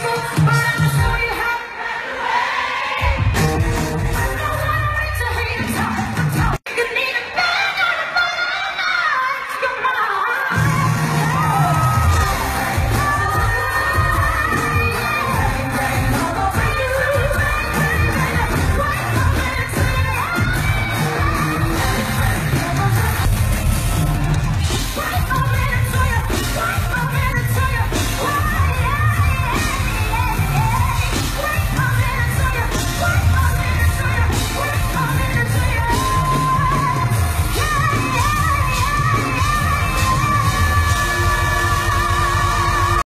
para